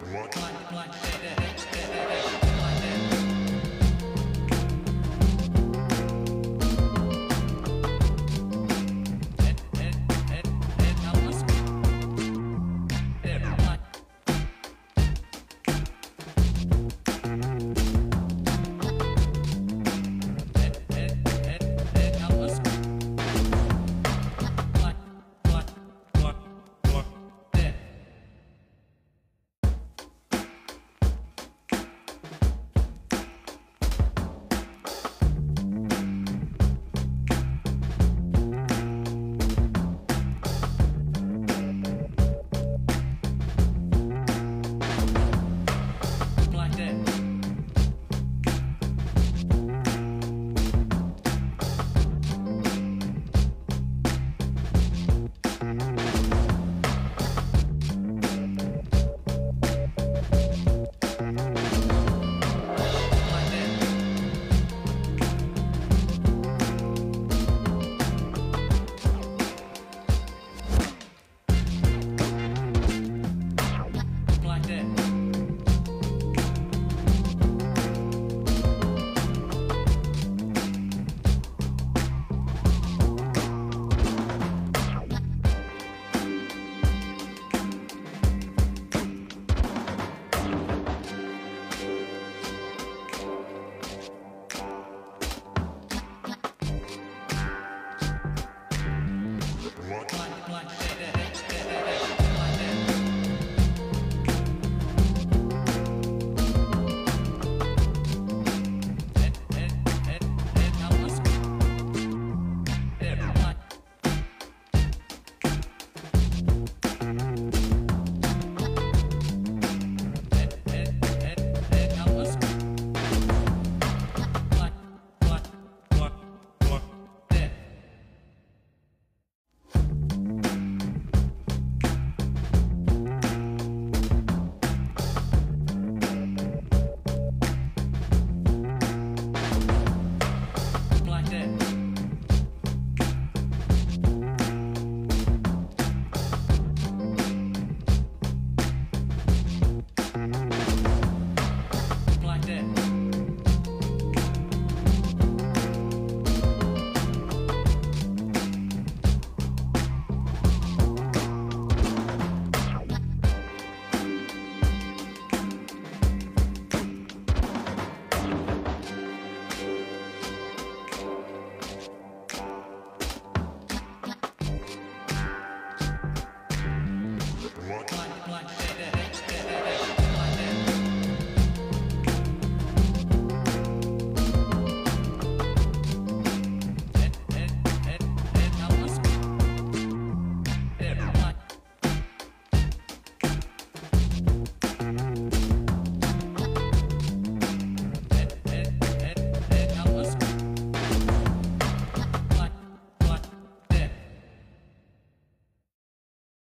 What?